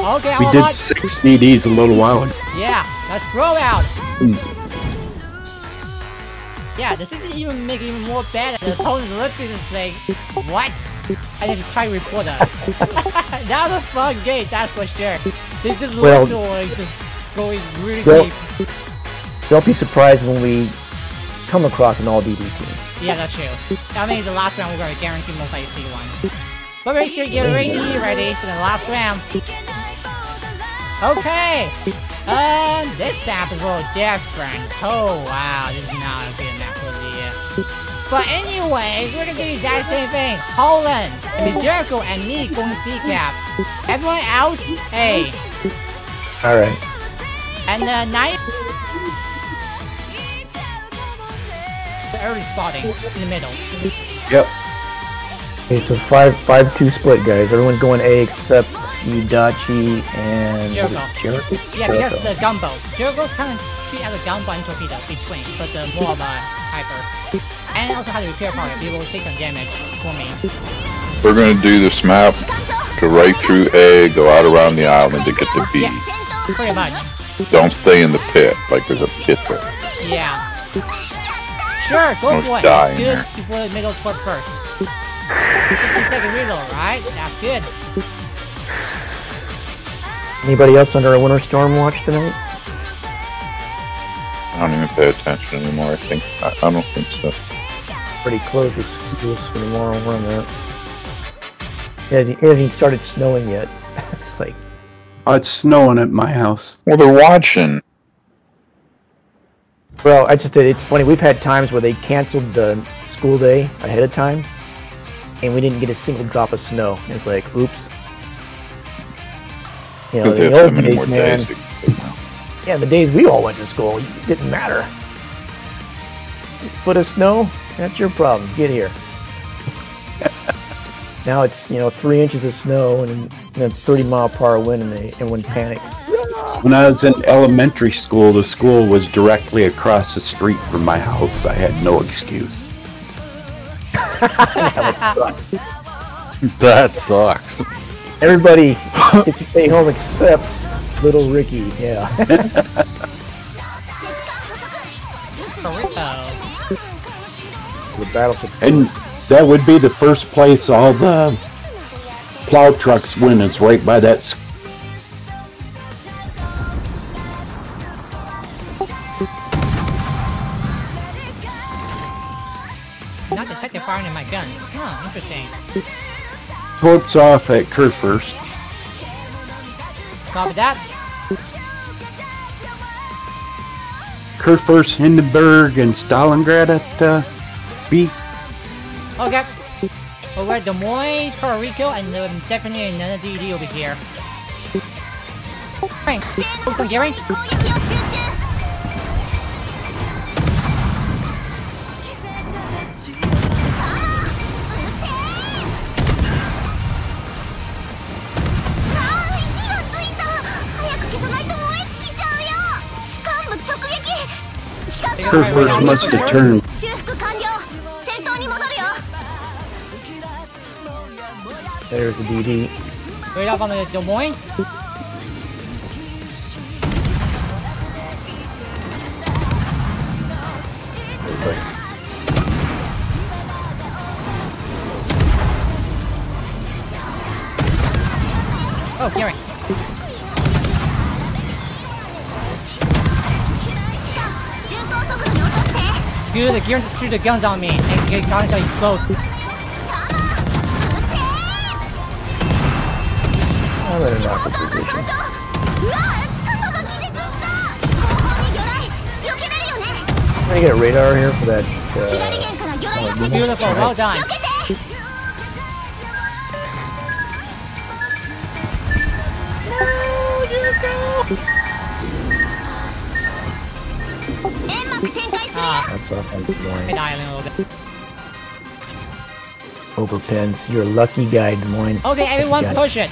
Okay, We did on. six DDs a little while ago. Yeah, let's throw out. Hmm. Yeah, this isn't even making even more bad. The opponents look at this thing. What? I need to try to report us. that was a fun game, that's for sure. They just Well- look to like just going really Well- deep. Don't be surprised when we come across an all DD team. Yeah, that's true. I mean, the last round we're gonna guarantee most likely see one. But make sure you get ready, ready for the last round. Okay. Um, this map is a little different. Oh wow, this is not a good map for the. But anyway, we're gonna do you that same thing. Holland, Jericho, and me going to C-Cap. Everyone else, hey, Alright. and uh, night. The early spotting in the middle. Yep. Okay, so 5 5 2 split, guys. Everyone going A except Yudachi and. Was it Jericho. Jericho? Yeah, because the gunboat. Jericho's kind of treated as a gunboat and torpedo between, but the more of a hyper. And it also has a repair part. It will take some damage for me. We're gonna do this map, go right through A, go out around the island to get to B. Yes, pretty much. Don't stay in the pit, like there's a pit there. Yeah. Sure, go Almost for it. die It's in good there. before the middle toward first. 60 second reload, right? That's good. Anybody else under a winter storm watch tonight? I don't even pay attention anymore. I think I, I don't think so. Pretty close to schools for tomorrow. We're on that. It hasn't, it hasn't started snowing yet. it's like, Oh, it's snowing at my house. Well, they're watching. well, I just did. It's funny. We've had times where they canceled the school day ahead of time, and we didn't get a single drop of snow. It's like, oops. You know, the old days, man. days. to go now. Yeah, the days we all went to school, it didn't matter. Foot of snow, that's your problem. Get here. now it's you know three inches of snow and, and a 30 mile per hour wind, and they, everyone panics. When I was in elementary school, the school was directly across the street from my house. I had no excuse. That sucks. Everybody gets to stay home except little Ricky. Yeah. The battleship. And that would be the first place all the plow trucks win. It's right by that. s- Not detected firing in my guns. Huh, interesting. Torps off at Kurfürst. Copy that. Kurfürst, Hindenburg, and Stalingrad at uh, B. Okay. Over at Des Moines, Puerto Rico, and um, definitely another DD over here. Thanks. Focus on Gearing. her first must return. There's the DD. Wait up on the your boy. Oh, hearing. do the gear just the guns on me and get exposed. Oh, I'm gonna get a radar here for that. Uh, oh, Beautiful, well done. No, you go! Ah, that's off on the hit line. the a little bit. Overpens. You're a lucky guy, Des Moines. Okay, everyone push it.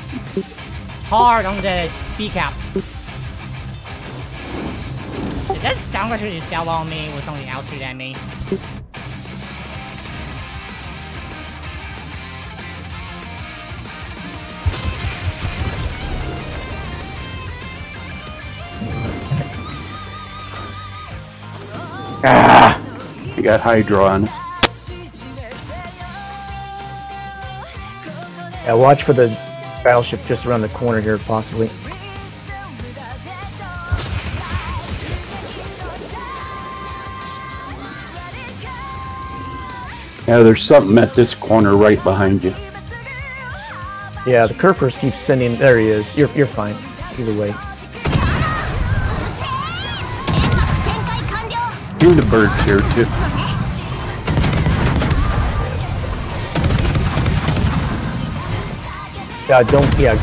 Hard on the B cap. Did that sound like you fell on me with something else shoot at me? Ah! I got Hydro on us. Yeah, watch for the battleship just around the corner here, possibly. Yeah, there's something at this corner right behind you. Yeah, the Kurfürst keep sending. There he is. You're you're fine. Either way. 了 the bird's here too. Yeah, don't. Yeah,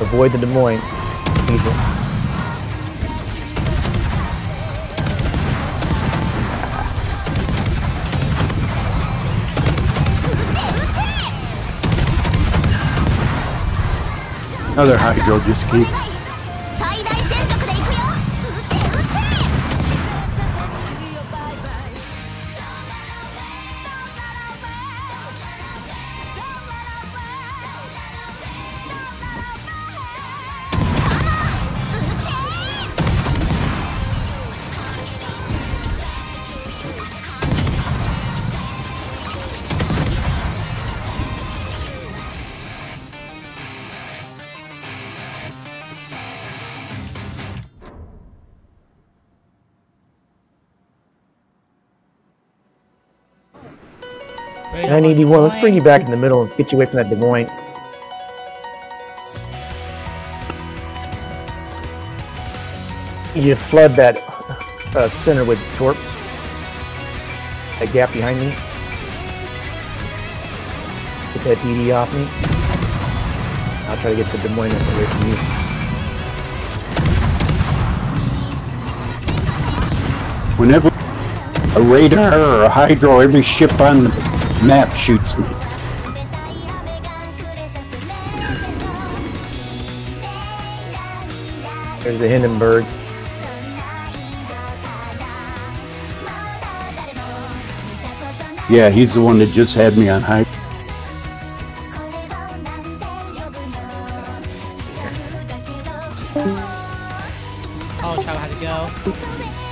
avoid the Des Moines. Cathedral. Another Hydro just keep. 981. Let's bring you back in the middle and get you away from that Des Moines. You flood that uh, center with torps. That gap behind me. Get that DD off me. I'll try to get the Des Moines away from you. Whenever a radar or a Hydro, every ship on the map shoots me. There's the Hindenburg. Yeah, he's the one that just had me on Hydro. Oh, Travel had to go.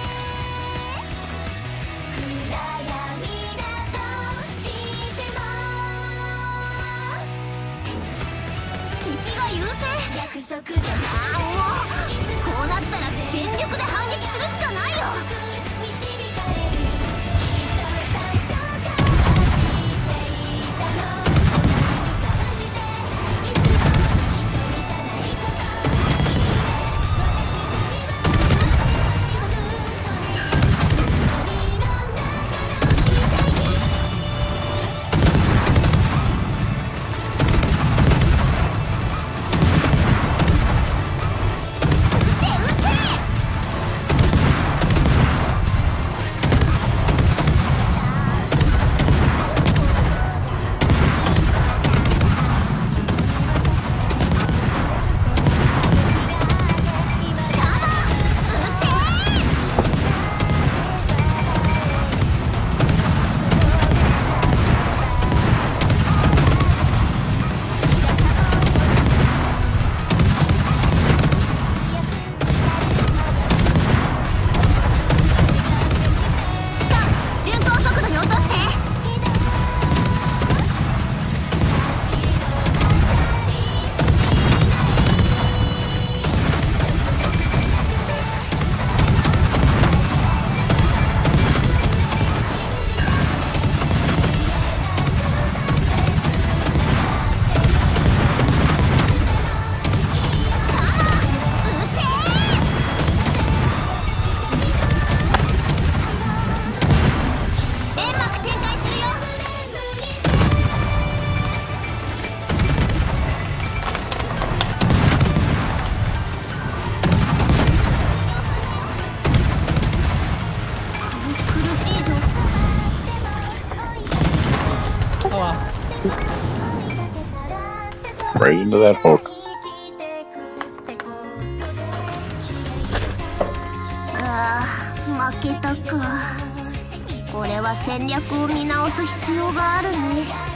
Right into that hook. ああ負けたかこれは戦略を見直す必要があるね